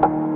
Thank